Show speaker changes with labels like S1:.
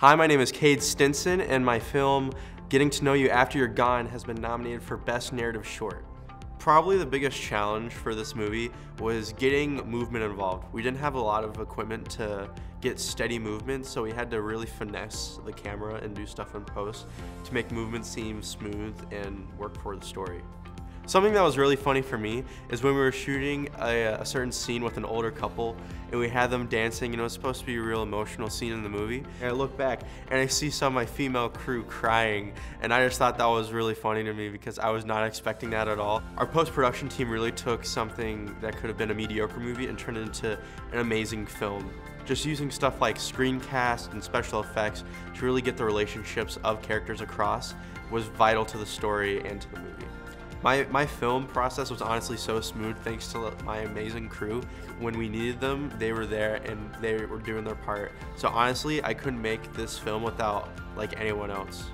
S1: Hi, my name is Cade Stinson, and my film Getting to Know You After You're Gone has been nominated for Best Narrative Short. Probably the biggest challenge for this movie was getting movement involved. We didn't have a lot of equipment to get steady movement, so we had to really finesse the camera and do stuff in post to make movement seem smooth and work for the story. Something that was really funny for me is when we were shooting a, a, certain scene with an older couple and we had them dancing and it was supposed to be a real emotional scene in the movie. And I look back and I see some of my female crew crying and I just thought that was really funny to me because I was not expecting that at all. Our post-production team really took something that could have been a mediocre movie and turned it into an amazing film. Just using stuff like screencast and special effects to really get the relationships of characters across was vital to the story and to the movie. My, my film process was honestly so smooth thanks to my amazing crew. When we needed them, they were there and they were doing their part. So honestly, I couldn't make this film without like anyone else.